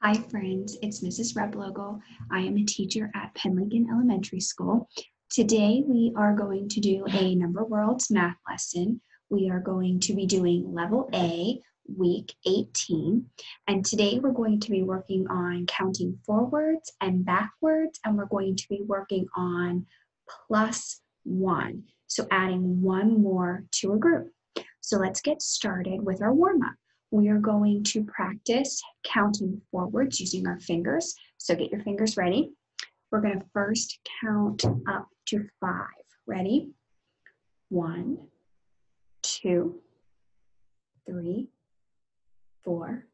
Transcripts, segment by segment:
Hi friends, it's Mrs. Replogle. I am a teacher at Penn Lincoln Elementary School. Today we are going to do a Number Worlds math lesson. We are going to be doing Level A, Week 18. And today we're going to be working on counting forwards and backwards, and we're going to be working on plus one. So adding one more to a group. So let's get started with our warm-up we are going to practice counting forwards using our fingers. So get your fingers ready. We're going to first count up to five. Ready? One, two, three, four,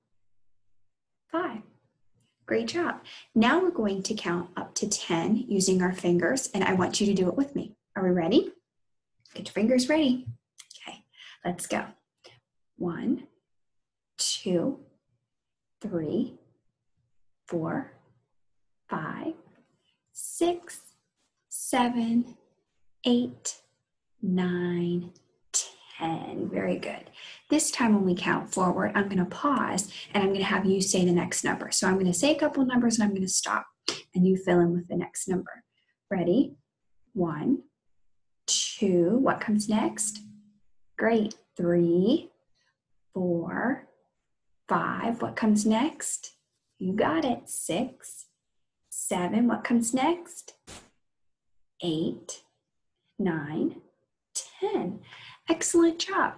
five. Great job. Now we're going to count up to 10 using our fingers, and I want you to do it with me. Are we ready? Get your fingers ready. Okay, let's go. One, two, three, four, five, six, seven, eight, nine, ten. Very good. This time when we count forward, I'm going to pause and I'm going to have you say the next number. So I'm going to say a couple numbers and I'm going to stop and you fill in with the next number. Ready? One, two, what comes next? Great. Three, four, Five, what comes next? You got it. Six, seven, what comes next? Eight, nine, ten. Excellent job.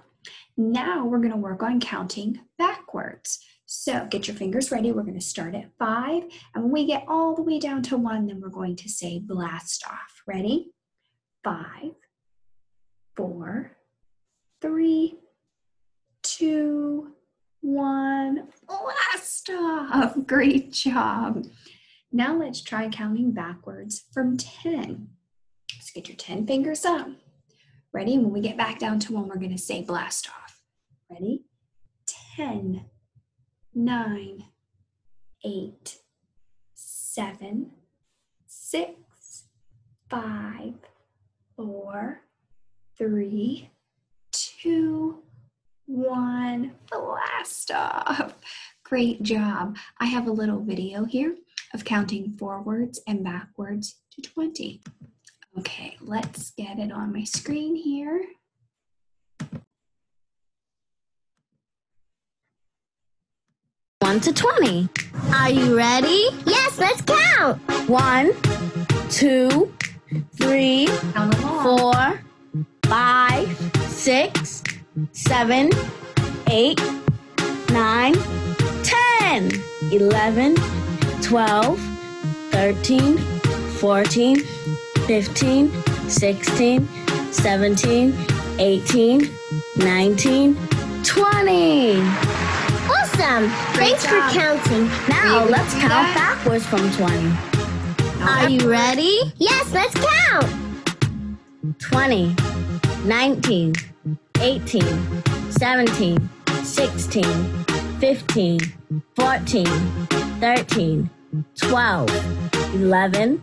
Now we're going to work on counting backwards. So get your fingers ready. We're going to start at five. And when we get all the way down to one, then we're going to say blast off. Ready? Five, four, three, two, one. Blast off. Great job. Now let's try counting backwards from 10. Let's get your 10 fingers up. Ready? When we get back down to one, we're going to say blast off. Ready? 10, 9, 8, 7, 6, 5, 4, 3, 2, one, blast off. Great job. I have a little video here of counting forwards and backwards to 20. Okay, let's get it on my screen here. One to 20. Are you ready? Yes, let's count. One, two, three, four, five, six, seven, eight, nine, ten, eleven, twelve, thirteen, fourteen, fifteen, sixteen, seventeen, eighteen, nineteen, twenty. Awesome. Great Thanks job. for counting. Now let's count that? backwards from 20. Are you ready? Yes, let's count. 20, 19, 18, 17, 16, 15, 14, 13, 12, 11,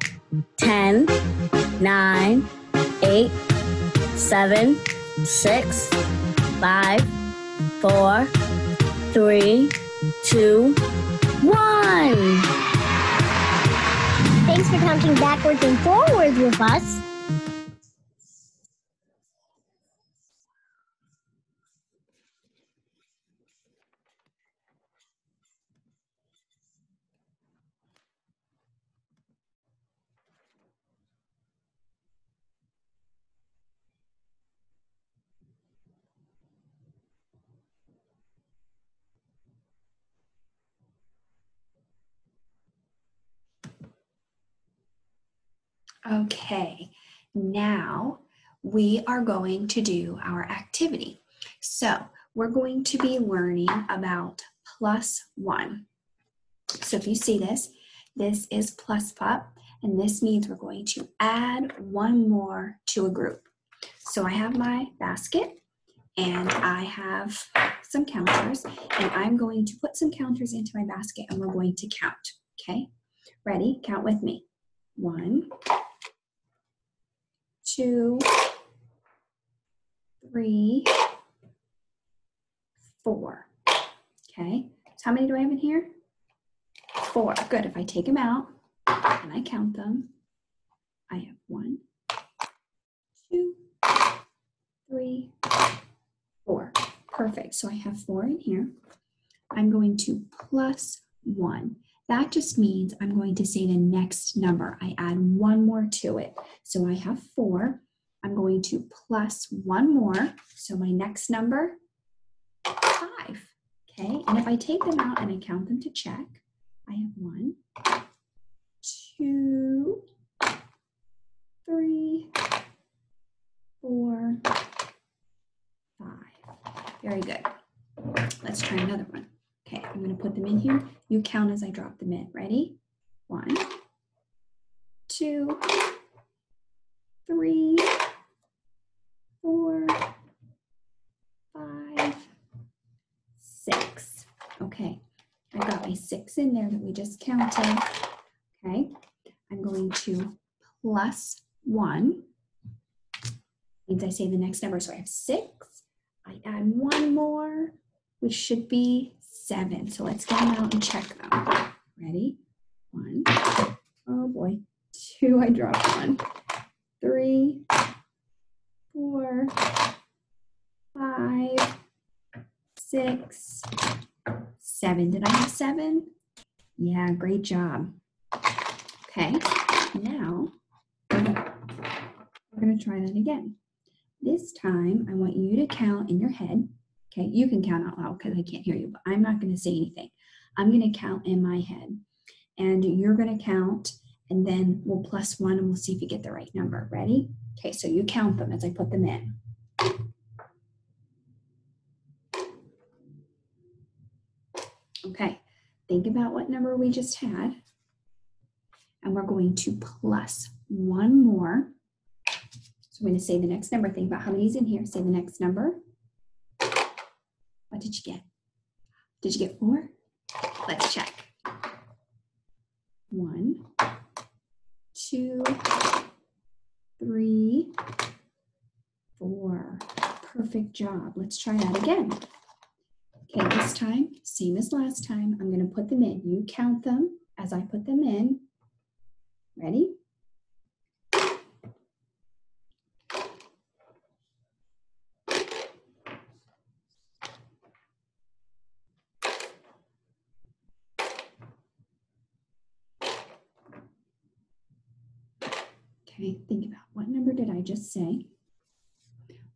10, 9, 8, 7, 6, 5, 4, 3, 2, 1. Thanks for counting backwards and forwards with us. Okay, now we are going to do our activity. So we're going to be learning about plus one. So if you see this, this is plus pup, and this means we're going to add one more to a group. So I have my basket, and I have some counters, and I'm going to put some counters into my basket, and we're going to count, okay? Ready? Count with me. One, two, three, four. Okay, so how many do I have in here? four. Good. If I take them out and I count them, I have one, two, three, four. Perfect. So I have four in here. I'm going to plus one. That just means I'm going to say the next number. I add one more to it. So I have four. I'm going to plus one more. So my next number, five. Okay, and if I take them out and I count them to check, I have one, two, three, four, five. Very good. Let's try another one. Okay, I'm going to put them in here. You count as I drop them in. Ready? One, two, three, four, five, six. Okay, I got my six in there that we just counted. Okay, I'm going to plus one. Means I say the next number. So I have six. I add one more, which should be seven. So let's get them out and check them. Ready? One. Oh boy. Two, I dropped one. Three, four, five, six, seven. Did I have seven? Yeah, great job. Okay, now we're going to try that again. This time, I want you to count in your head. Okay, you can count out loud because I can't hear you, but I'm not going to say anything. I'm going to count in my head, and you're going to count, and then we'll plus one and we'll see if you get the right number. Ready? Okay, so you count them as I put them in. Okay, think about what number we just had. And we're going to plus one more. So I'm going to say the next number. Think about how many's in here. Say the next number. What did you get? Did you get four? Let's check. One, two, three, four. Perfect job. Let's try that again. Okay, this time, same as last time, I'm going to put them in. You count them as I put them in. Ready? Okay, think about what number did I just say?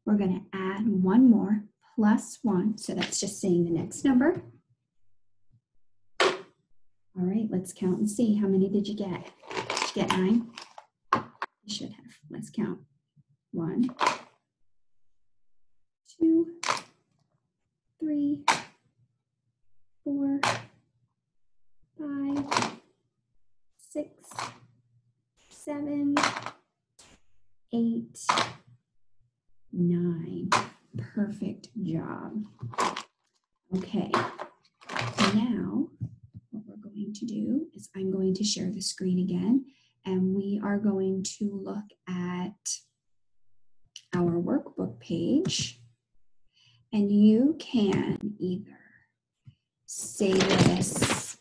We're going to add one more plus one. So that's just saying the next number. All right, let's count and see. How many did you get? Did you get nine? You should have. Let's count. One, two, three, four, five, six, seven, eight, nine. Perfect job. Okay, now what we're going to do is I'm going to share the screen again and we are going to look at our workbook page and you can either say this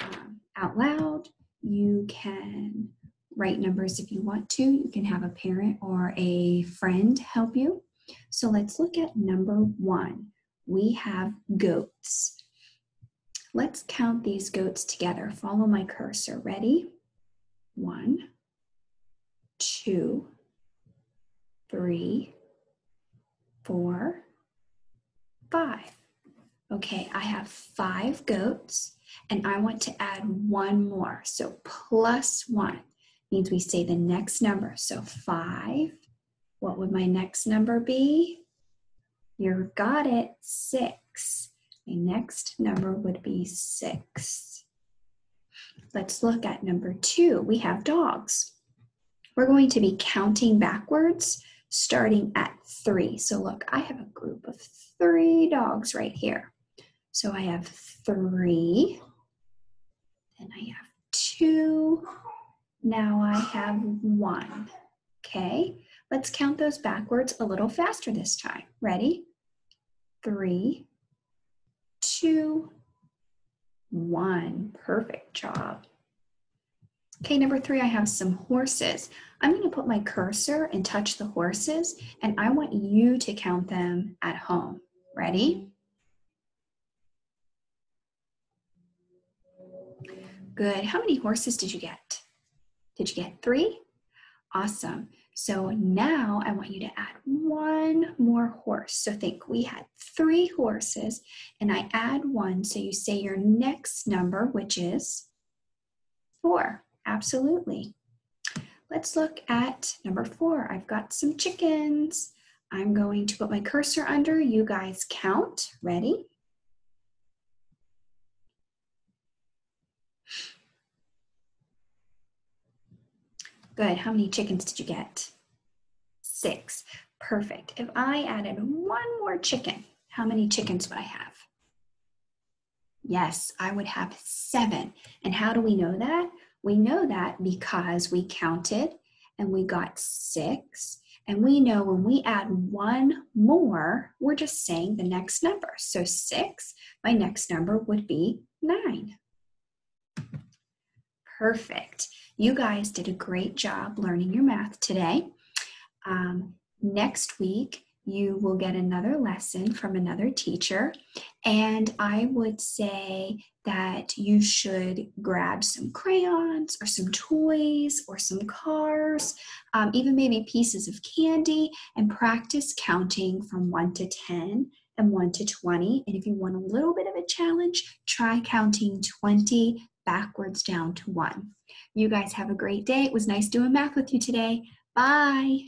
um, out loud, you can write numbers if you want to, you can have a parent or a friend help you. So let's look at number one. We have goats. Let's count these goats together. Follow my cursor. Ready? One, two, three, four, five. Okay, I have five goats and I want to add one more. So plus one means we say the next number. So five what would my next number be? You got it, six. My next number would be six. Let's look at number two. We have dogs. We're going to be counting backwards starting at three. So look, I have a group of three dogs right here. So I have three, then I have two, now I have one, okay? Let's count those backwards a little faster this time. Ready? Three, two, one. Perfect job. Okay, number three, I have some horses. I'm going to put my cursor and touch the horses, and I want you to count them at home. Ready? Good. How many horses did you get? Did you get three? Awesome. So now I want you to add one more horse. So think we had three horses and I add one. So you say your next number, which is four. Absolutely. Let's look at number four. I've got some chickens. I'm going to put my cursor under. You guys count. Ready? Good. How many chickens did you get? Six. Perfect. If I added one more chicken, how many chickens would I have? Yes, I would have seven. And how do we know that? We know that because we counted and we got six. And we know when we add one more, we're just saying the next number. So six, my next number would be nine. Perfect. You guys did a great job learning your math today. Um, next week, you will get another lesson from another teacher. And I would say that you should grab some crayons or some toys or some cars, um, even maybe pieces of candy, and practice counting from 1 to 10 and 1 to 20. And if you want a little bit of a challenge, try counting 20 backwards down to 1. You guys have a great day. It was nice doing math with you today. Bye.